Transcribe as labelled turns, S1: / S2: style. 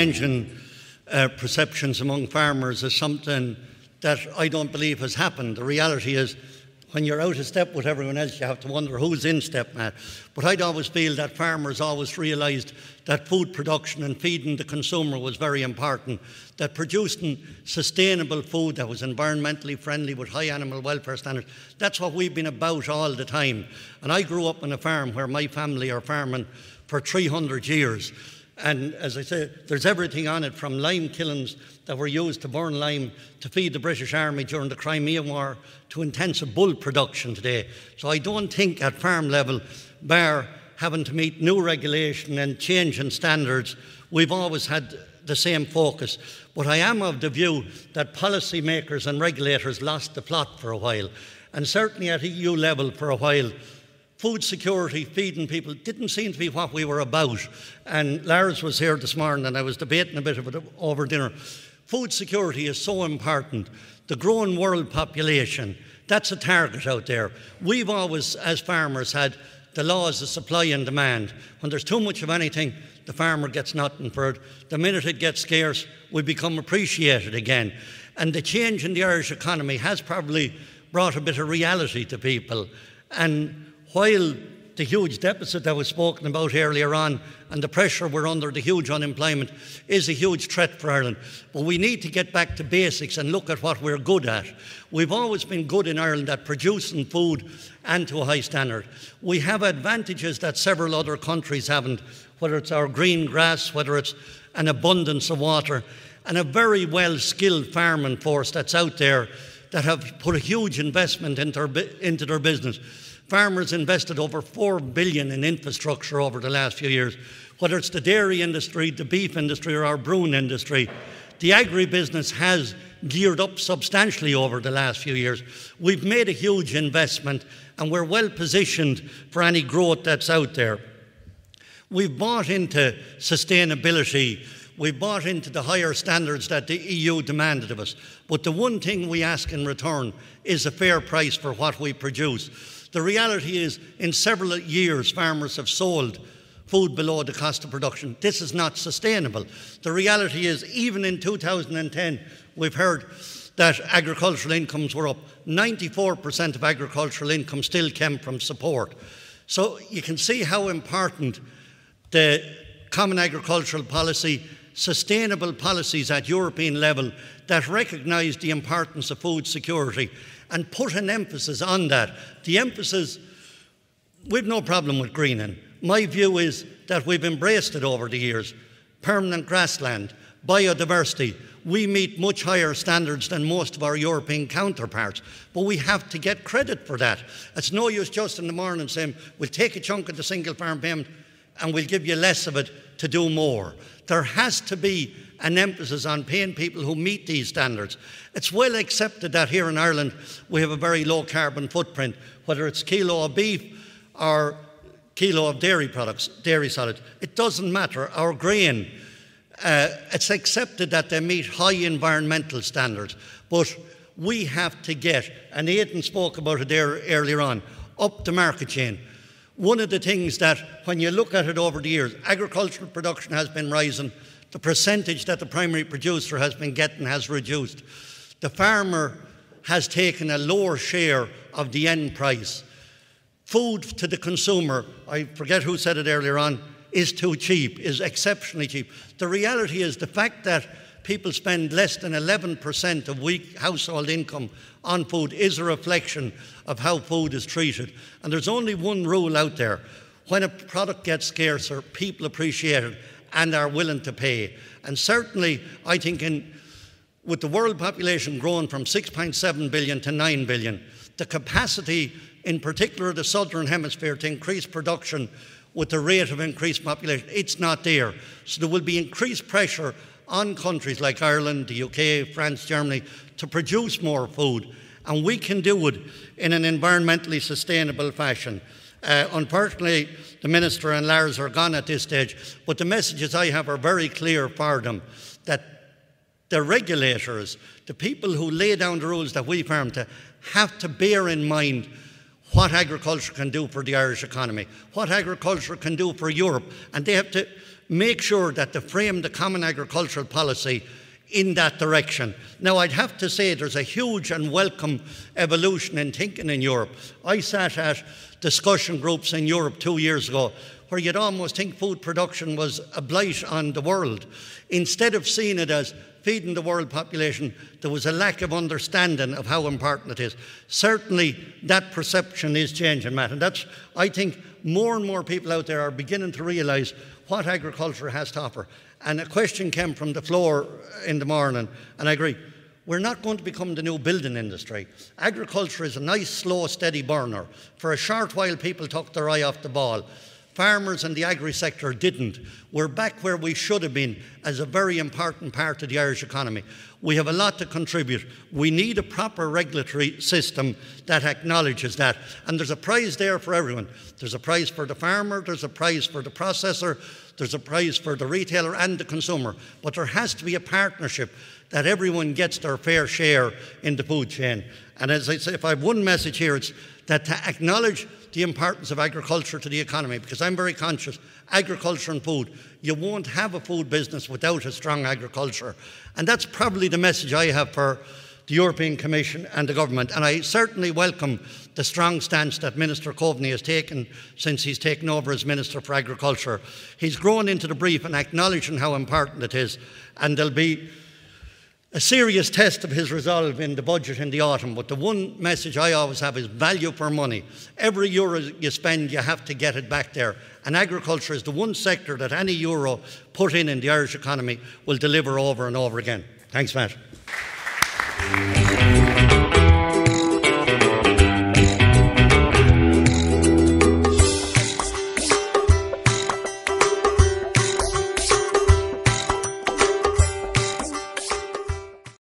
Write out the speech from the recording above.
S1: changing uh, perceptions among farmers is something that I don't believe has happened. The reality is, when you're out of step with everyone else, you have to wonder who's in step, Matt. But I'd always feel that farmers always realised that food production and feeding the consumer was very important, that producing sustainable food that was environmentally friendly with high animal welfare standards, that's what we've been about all the time. And I grew up on a farm where my family are farming for 300 years. And as I say, there's everything on it from lime kilns that were used to burn lime to feed the British Army during the Crimean War to intensive bull production today. So I don't think at farm level, bar having to meet new regulation and change in standards, we've always had the same focus. But I am of the view that policymakers and regulators lost the plot for a while. And certainly at EU level for a while, food security, feeding people, didn't seem to be what we were about. And Lars was here this morning and I was debating a bit of it over dinner. Food security is so important. The growing world population, that's a target out there. We've always, as farmers, had the laws of supply and demand. When there's too much of anything, the farmer gets nothing for it. The minute it gets scarce, we become appreciated again. And the change in the Irish economy has probably brought a bit of reality to people. And while the huge deficit that was spoken about earlier on and the pressure we're under, the huge unemployment, is a huge threat for Ireland. But we need to get back to basics and look at what we're good at. We've always been good in Ireland at producing food and to a high standard. We have advantages that several other countries haven't, whether it's our green grass, whether it's an abundance of water, and a very well skilled farming force that's out there that have put a huge investment into their, into their business. Farmers invested over 4 billion in infrastructure over the last few years, whether it's the dairy industry, the beef industry, or our brewing industry. The agribusiness has geared up substantially over the last few years. We've made a huge investment and we're well positioned for any growth that's out there. We've bought into sustainability. We've bought into the higher standards that the EU demanded of us. But the one thing we ask in return is a fair price for what we produce. The reality is, in several years, farmers have sold food below the cost of production. This is not sustainable. The reality is, even in 2010, we've heard that agricultural incomes were up. 94% of agricultural income still came from support. So you can see how important the Common Agricultural Policy, sustainable policies at European level that recognise the importance of food security and put an emphasis on that. The emphasis, we've no problem with greening. My view is that we've embraced it over the years. Permanent grassland, biodiversity. We meet much higher standards than most of our European counterparts, but we have to get credit for that. It's no use just in the morning saying, we'll take a chunk of the single farm payment and we'll give you less of it to do more. There has to be an emphasis on paying people who meet these standards. It's well accepted that here in Ireland we have a very low carbon footprint, whether it's kilo of beef or kilo of dairy products, dairy solids. It doesn't matter. Our grain, uh, it's accepted that they meet high environmental standards, but we have to get, and Aidan spoke about it there earlier on, up the market chain. One of the things that, when you look at it over the years, agricultural production has been rising the percentage that the primary producer has been getting has reduced. The farmer has taken a lower share of the end price. Food to the consumer, I forget who said it earlier on, is too cheap, is exceptionally cheap. The reality is the fact that people spend less than 11% of week household income on food is a reflection of how food is treated. And there's only one rule out there. When a product gets scarcer, people appreciate it and are willing to pay. And certainly, I think in, with the world population growing from 6.7 billion to 9 billion, the capacity, in particular the southern hemisphere, to increase production with the rate of increased population, it's not there. So there will be increased pressure on countries like Ireland, the UK, France, Germany to produce more food. And we can do it in an environmentally sustainable fashion. Uh, unfortunately, the Minister and Lars are gone at this stage, but the messages I have are very clear for them that the regulators, the people who lay down the rules that we farm to, have to bear in mind what agriculture can do for the Irish economy, what agriculture can do for Europe, and they have to make sure that they frame the common agricultural policy in that direction. Now, I'd have to say there's a huge and welcome evolution in thinking in Europe. I sat at discussion groups in Europe two years ago where you'd almost think food production was a blight on the world. Instead of seeing it as feeding the world population, there was a lack of understanding of how important it is. Certainly, that perception is changing, Matt, and that's, I think, more and more people out there are beginning to realise what agriculture has to offer. And a question came from the floor in the morning, and I agree. We're not going to become the new building industry. Agriculture is a nice, slow, steady burner. For a short while, people took their eye off the ball. Farmers and the agri sector didn't. We're back where we should have been as a very important part of the Irish economy. We have a lot to contribute. We need a proper regulatory system that acknowledges that. And there's a prize there for everyone. There's a prize for the farmer, there's a prize for the processor, there's a prize for the retailer and the consumer. But there has to be a partnership that everyone gets their fair share in the food chain. And as I say, if I have one message here, it's that to acknowledge the importance of agriculture to the economy, because I'm very conscious agriculture and food. You won't have a food business without a strong agriculture. And that's probably the message I have for the European Commission and the government. And I certainly welcome the strong stance that Minister Coveney has taken since he's taken over as Minister for Agriculture. He's grown into the brief and acknowledging how important it is. And there'll be a serious test of his resolve in the budget in the autumn. But the one message I always have is value for money. Every euro you spend, you have to get it back there. And agriculture is the one sector that any euro put in in the Irish economy will deliver over and over again. Thanks, Matt.